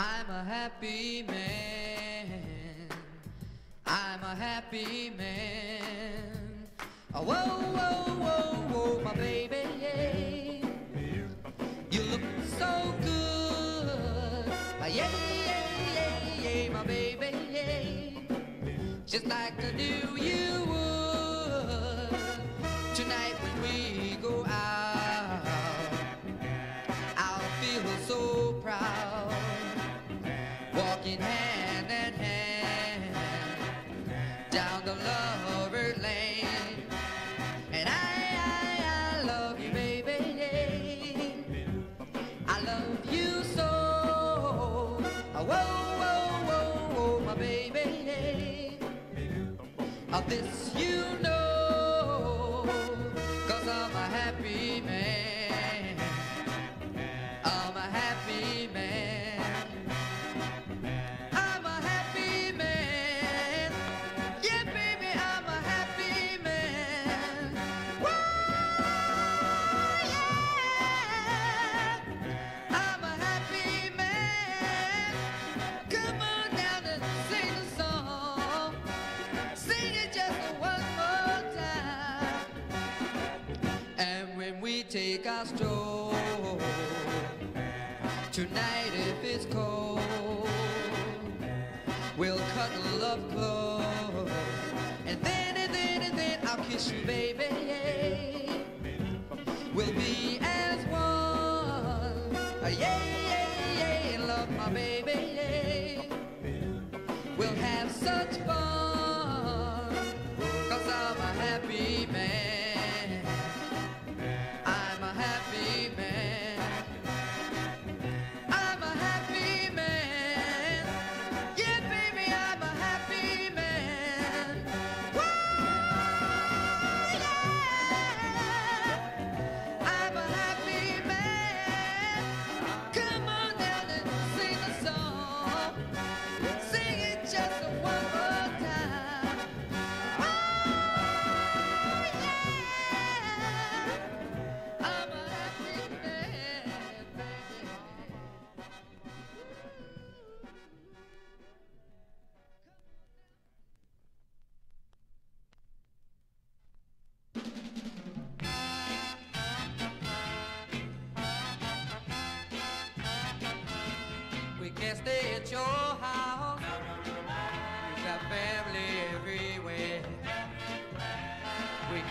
I'm a happy man. I'm a happy man. Oh, whoa, whoa, whoa, whoa, my baby. You look so good. Yeah, yeah, yeah, yeah, my baby. Just like a new you. Amen. take our stroll. Tonight if it's cold We'll cuddle up close. And then and then and then I'll kiss you baby.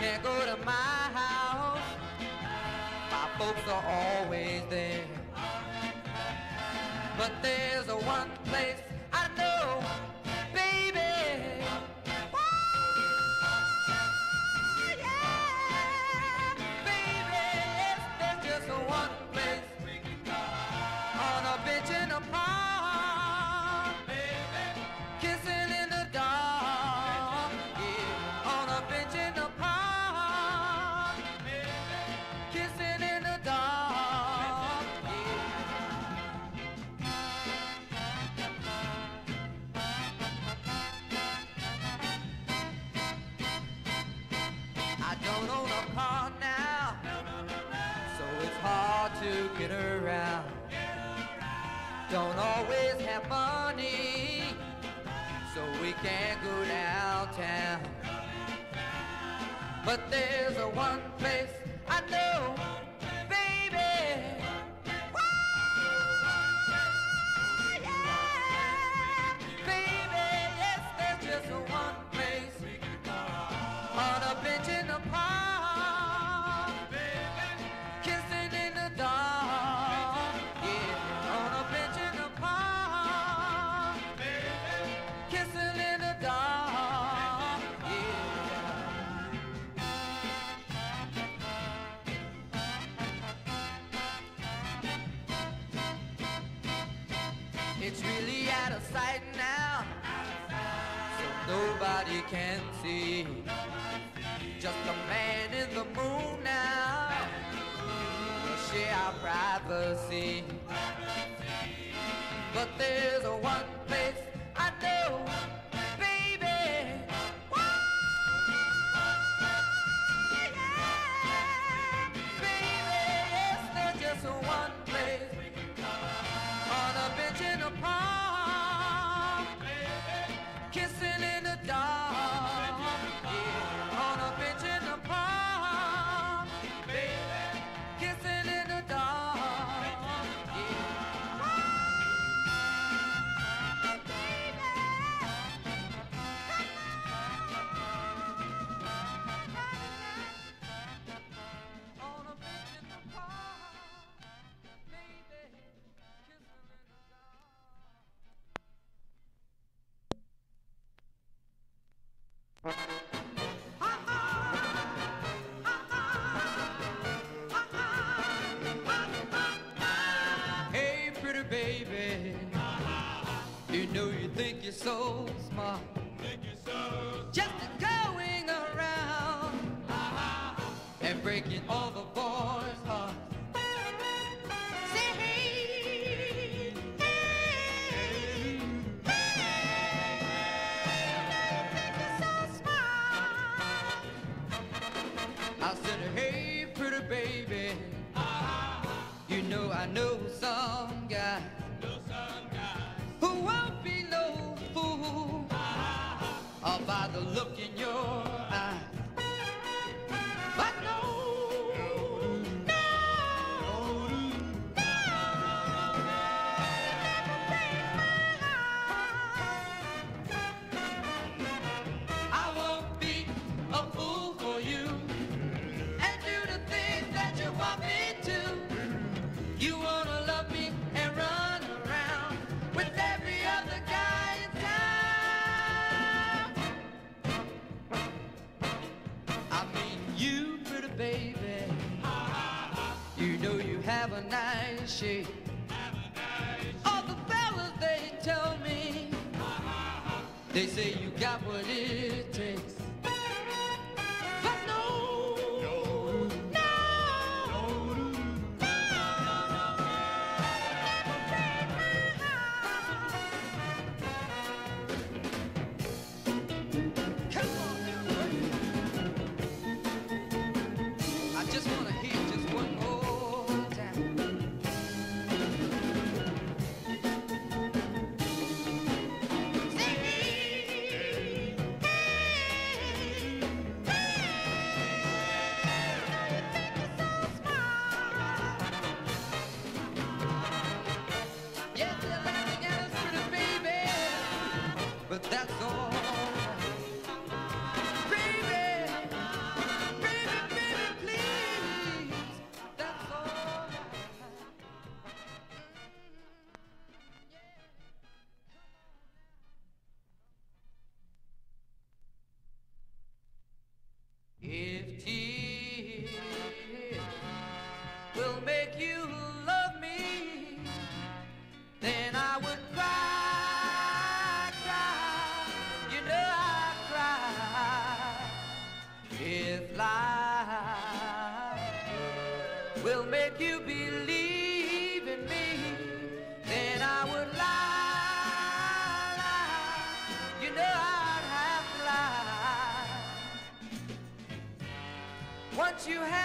can't go to my house. My folks are always there. But there's a one place can't go downtown. But there's a one place I know. can see. Just a man in the moon now. Share our privacy. But there's You know you think you're so smart. You're so Just going around uh -huh. and breaking all. she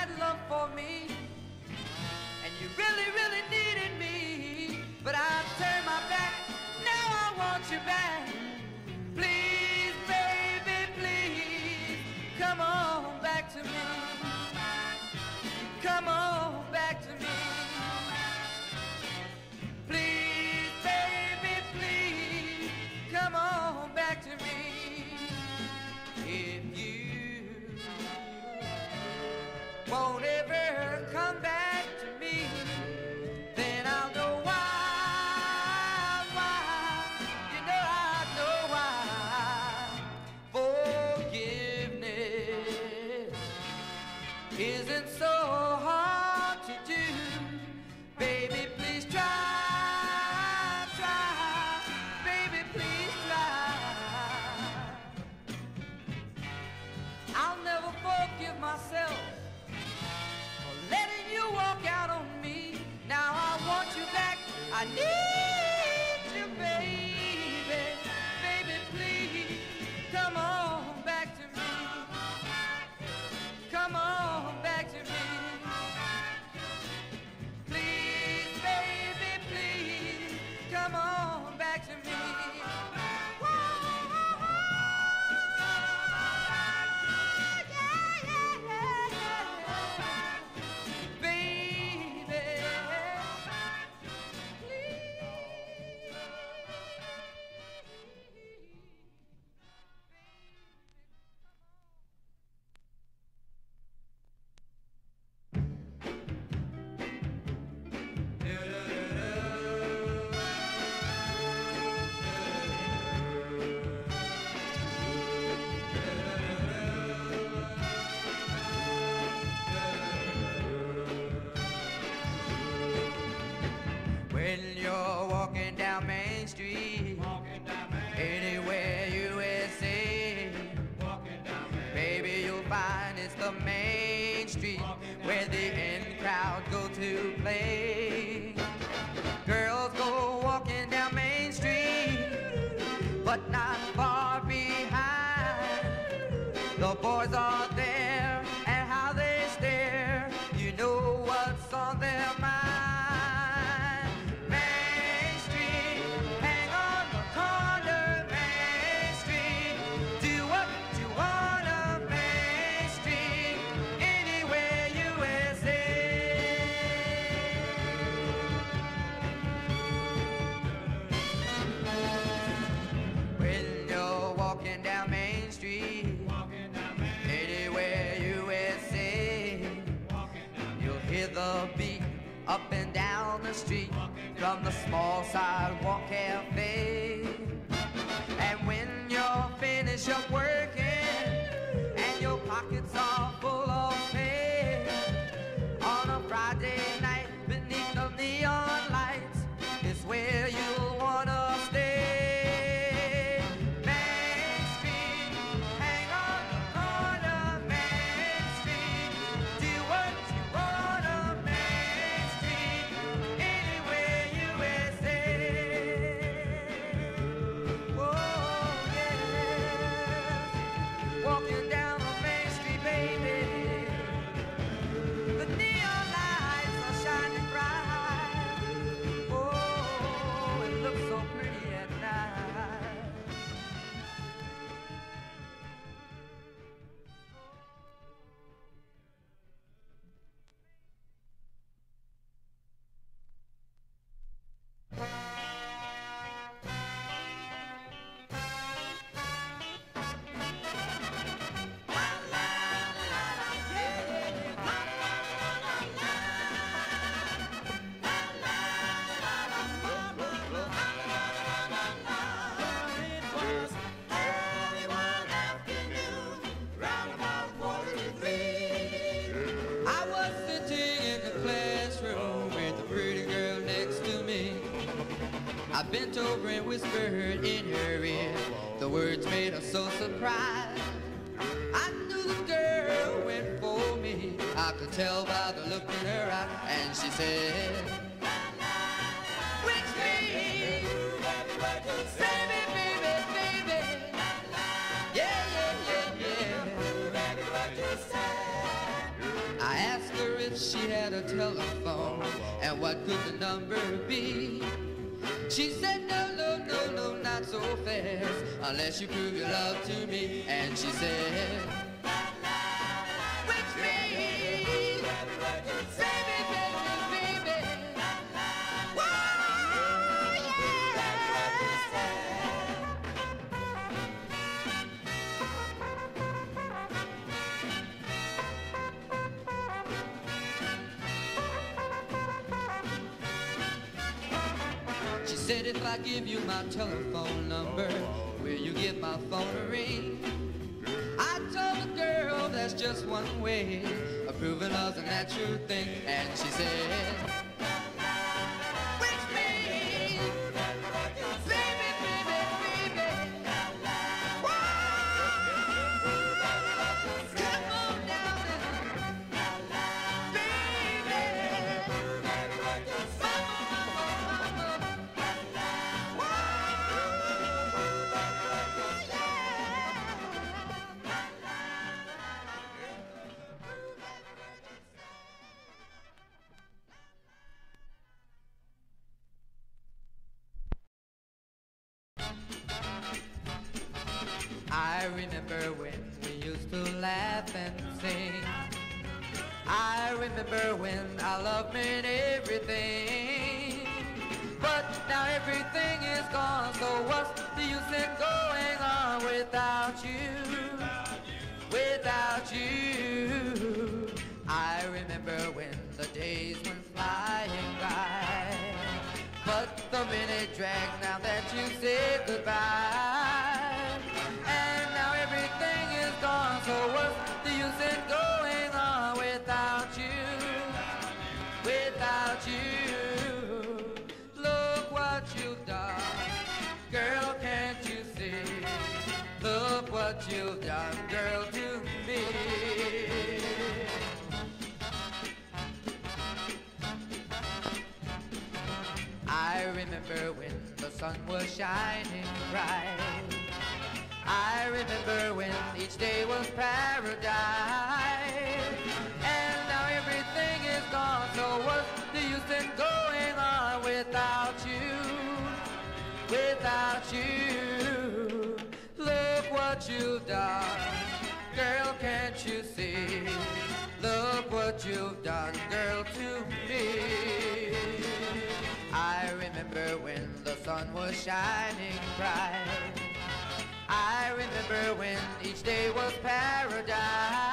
had love for me, and you really, really needed me. But I turned my back, now I want you back. Monday. I asked her if she had a telephone and what could the number be. She said, no, no, no, no, not so fast, unless you prove your love to me. And she said, I give you my telephone number, will you give my phone a ring? I told the girl that's just one way of proving love's a natural thing. And she said, remember when we used to laugh and sing. I remember when our love meant everything. But now everything is gone, so what's the use in going was shining bright. I remember when each day was paradise. And now everything is gone, so what's the use in going on without you? Without you. Look what you've done. Girl, can't you see? Look what you've done, girl, was shining bright. I remember when each day was paradise.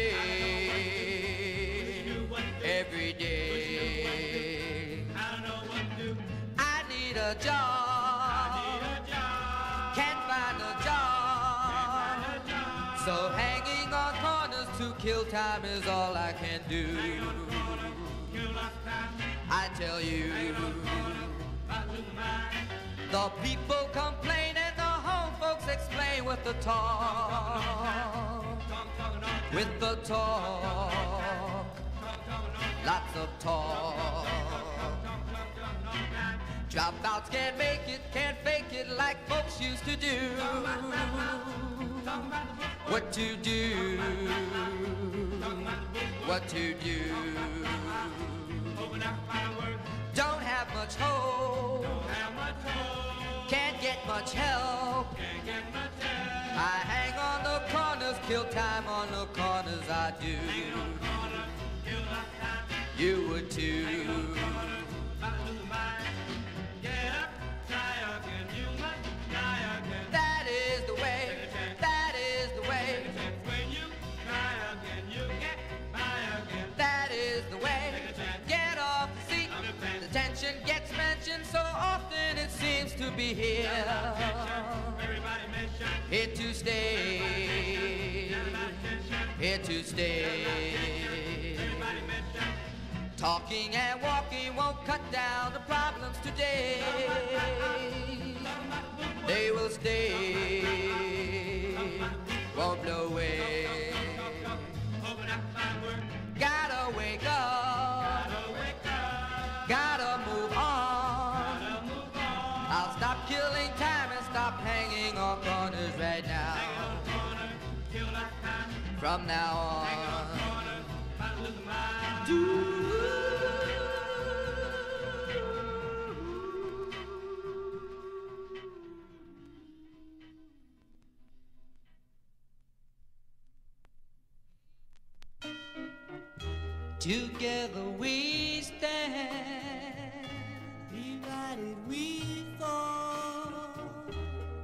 kill time is all I can do. I tell you. The people complain and the home folks explain with the talk. With the talk. Lots of talk. Dropouts can't make it, can't fake it like folks used to do. What to do? What to do? Don't have much hope. Can't get much help. I hang on the corners, kill time on the corners. I do. You would too. To be here. Here to stay. Here to stay. Talking and walking won't cut down the problems today. They will stay, won't blow away. Together we stand. United we fall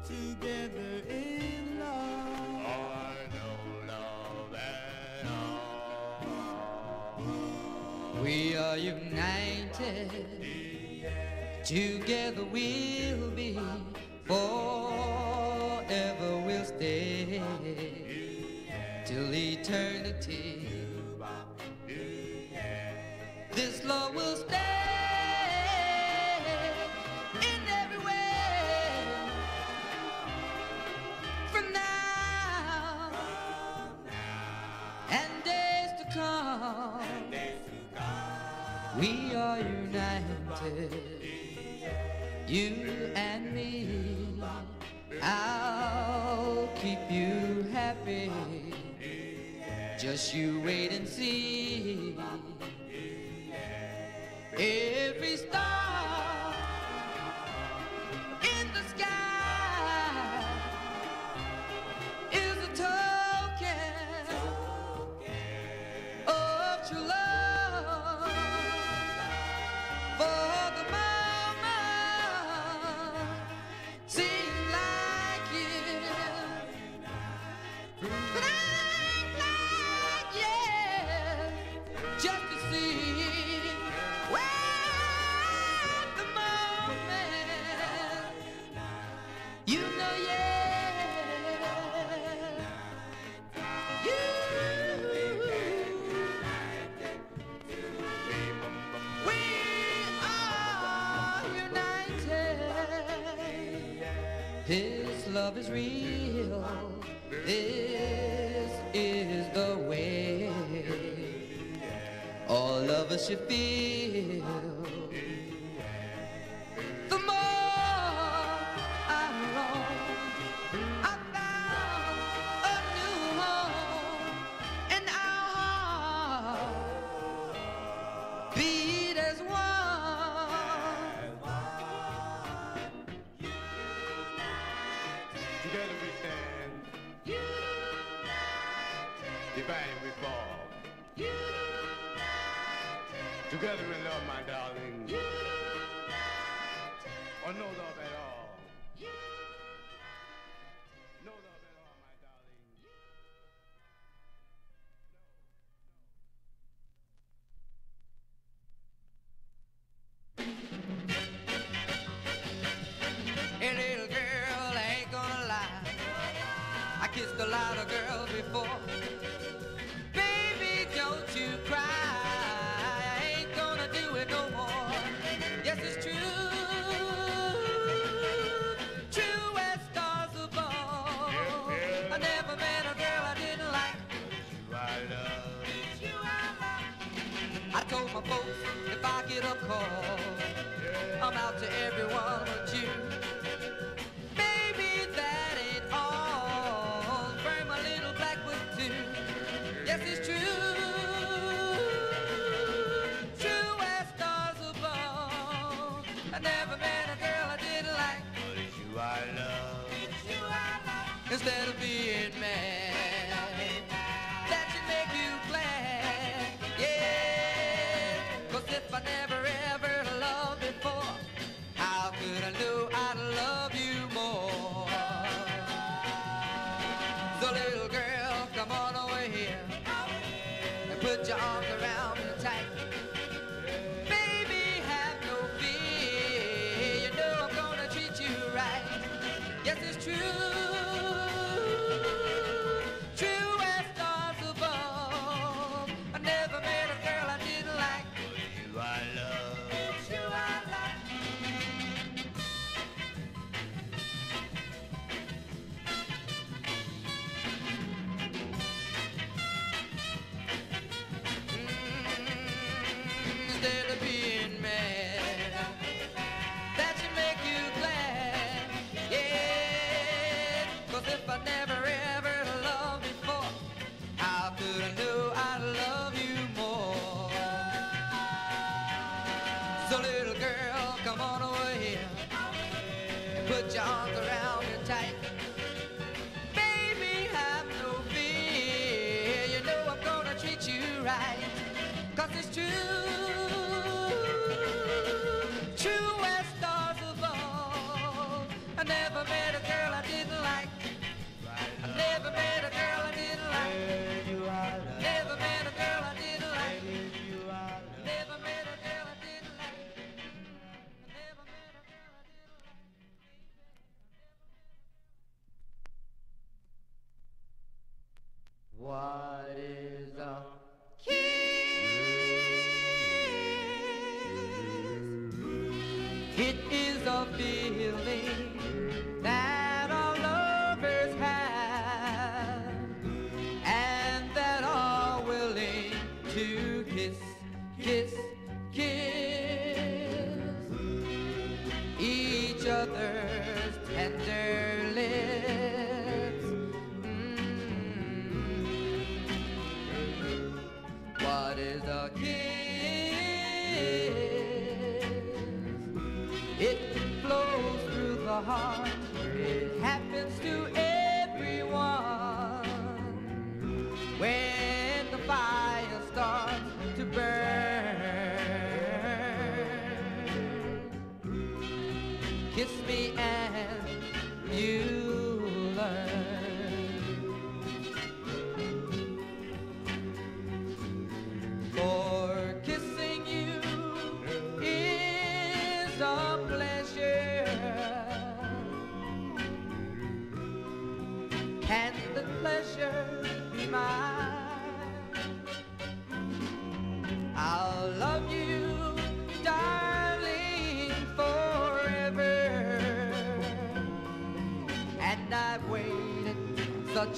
together in love. I know love at all. We are united. Together we'll be. Forever we'll stay. Till eternity. You and me. I'll keep you happy. Just you wait and see. Is real. call. I'm out to everyone God is a kiss. It flows through the heart. It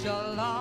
such a long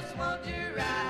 just want to ride.